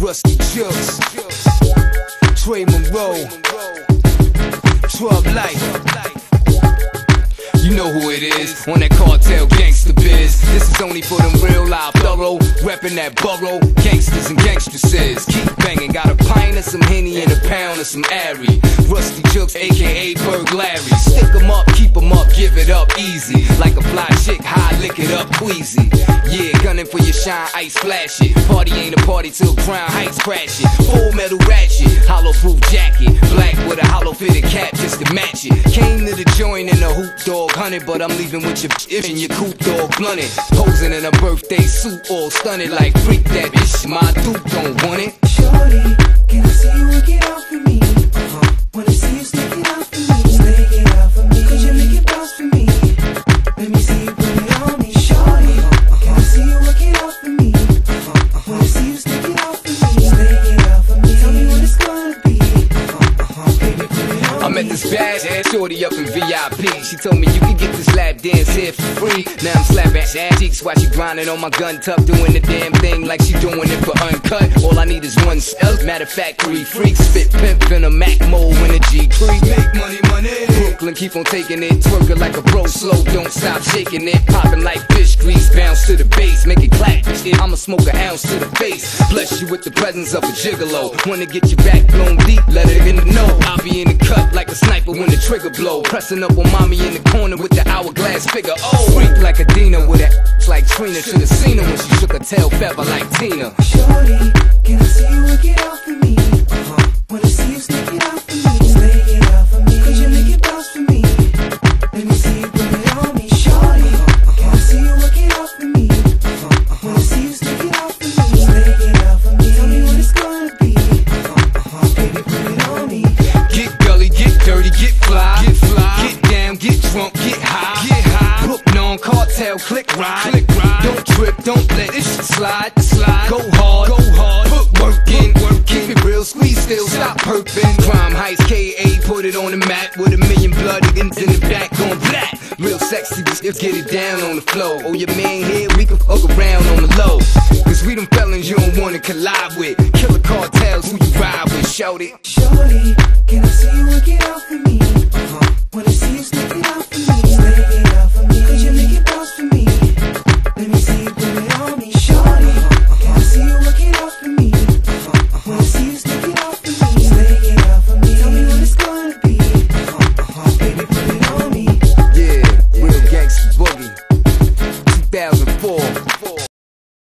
Ruste Juxx, Trey Monroe, Trub Life. You know who it is on that cartel gangster biz. This is only for them real live thorough, reppin' that borough. Gangsters and gangstresses. Keep banging, got a pint of some Henny and a pound of some Airy. Ruste Juxx, aka Berg Larry. Stick 'em up, give it up easy. Like a fly chick, high, lick it up queasy. Yeah, gunning for your shine, ice flash it. Party ain't a party till Crown Heights crash it. Full metal ratchet, hollow proof jacket. Black with a hollow fitted cap just to match it. Came to the joint in a hoop dog hunted, but I'm leaving with your bitch and your coupe dog blunted. Posing in a birthday suit, all stunted like freak that bitch. My dude don't want it. Ass shorty up in VIP. She told me you can get this lap dance here for free. Now I'm slapping ass cheeks while she grinding on my gun tuck, doing the damn thing like she doing it for uncut. All I need is one spell. Matter of fact, three freaks spit pimp in a Mac mode when the G creep. Make money, money. Brooklyn keep on taking it, twerking like a bro, slow, don't stop shaking it, popping like fish I'ma smoke an ounce to the face, bless you with the presence of a gigolo. Wanna get your back blown deep, let it in the know. I'll be in the cut like a sniper when the trigger blow, pressing up on mommy in the corner with the hourglass figure. Oh, freak like a Dina with that like Trina. Should've seen her when she shook her tail feather like Tina. Shorty, can I see you work click ride, click ride. Don't trip, don't let it slide, slide. Go hard, go hard. Put work in, work Keep it real, squeeze still, stop perping. Crime Heights, KA, put it on the map with a million blood niggas in the back on black. Real sexy, just get it down on the floor. Oh, your man here, we can fuck around on the low. Cause we them felons you don't wanna collide with. Killer cartels, who you ride with, shout it. Shorty, can I